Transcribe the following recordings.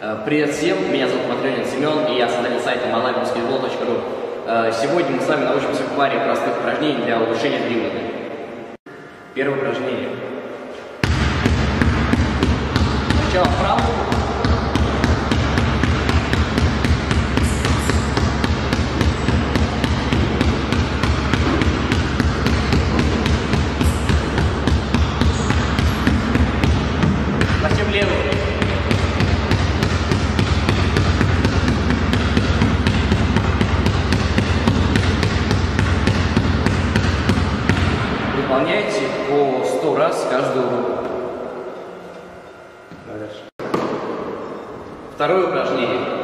Э, Привет всем, меня зовут Матрёнин Семен, и я создатель сайта malabasketball.ru. Э, Сегодня мы с вами научимся паре простых упражнений для улучшения дриблинга. Первое упражнение. Сначала вправо, затем левую. Выполняйте по 100 раз каждую руку. Дальше. Второе упражнение.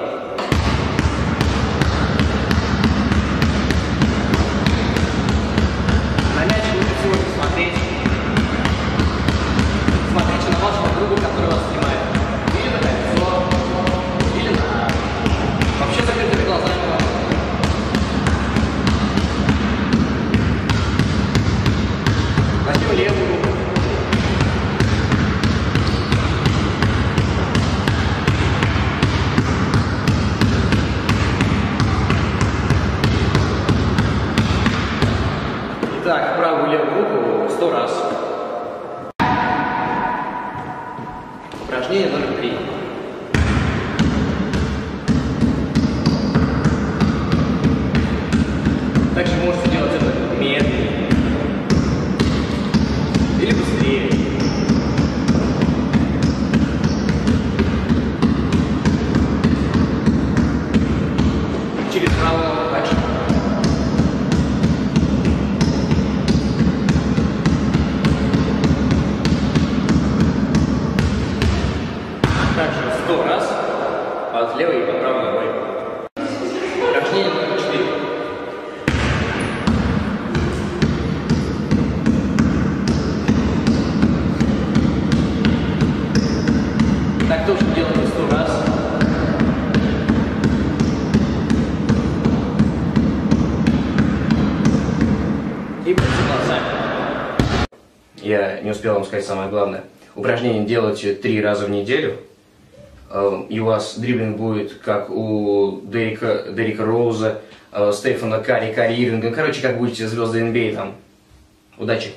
Итак, правую левую руку сто раз. Упражнение номер три. Под левой и под правой ногой. Упражнение номер четыре. Так тоже делаем сто раз. И. Я не успел вам сказать самое главное. Упражнение делайте три раза в неделю. Эм, И у вас дриблинг будет как у Дерека, Дерека Роуза, э, Стефана Карри, Карри Ирвинга. Короче, как будете звезды NBA там. Удачи!